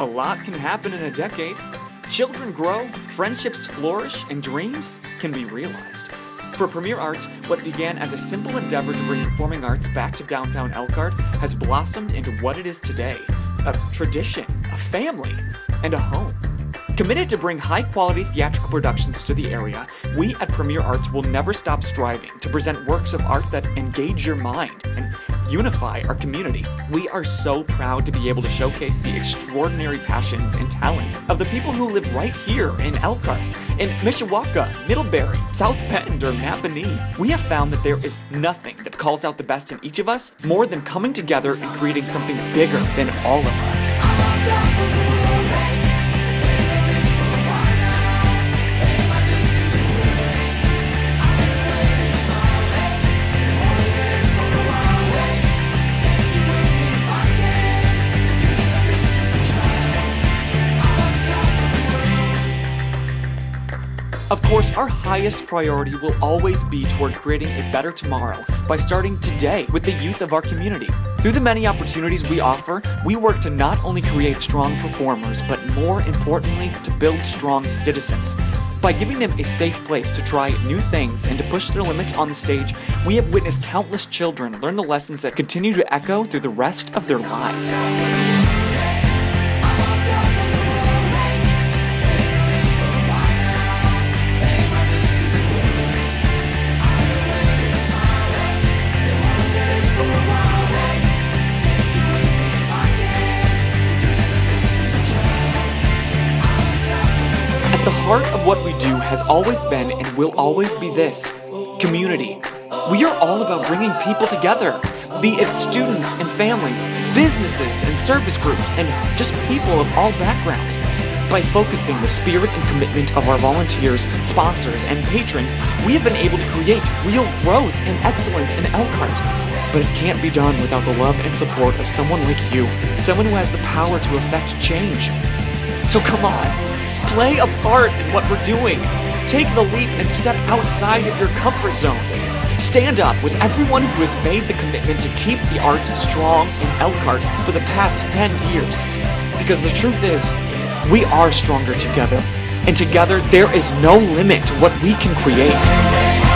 A lot can happen in a decade. Children grow, friendships flourish, and dreams can be realized. For Premier Arts, what began as a simple endeavor to bring performing arts back to downtown Elkhart has blossomed into what it is today a tradition, a family, and a home. Committed to bring high quality theatrical productions to the area, we at Premier Arts will never stop striving to present works of art that engage your mind and unify our community. We are so proud to be able to showcase the extraordinary passions and talents of the people who live right here in Elkhart, in Mishawaka, Middlebury, South Bend, or. We have found that there is nothing that calls out the best in each of us more than coming together and creating something bigger than all of us. Of course, our highest priority will always be toward creating a better tomorrow by starting today with the youth of our community. Through the many opportunities we offer, we work to not only create strong performers, but more importantly, to build strong citizens. By giving them a safe place to try new things and to push their limits on the stage, we have witnessed countless children learn the lessons that continue to echo through the rest of their lives. Heart of what we do has always been and will always be this community. We are all about bringing people together, be it students and families, businesses and service groups, and just people of all backgrounds. By focusing the spirit and commitment of our volunteers, sponsors, and patrons, we have been able to create real growth and excellence in Elkhart. But it can't be done without the love and support of someone like you, someone who has the power to affect change. So come on, play a part in what we're doing. Take the leap and step outside of your comfort zone. Stand up with everyone who has made the commitment to keep the arts strong in Elkhart for the past 10 years. Because the truth is, we are stronger together. And together, there is no limit to what we can create.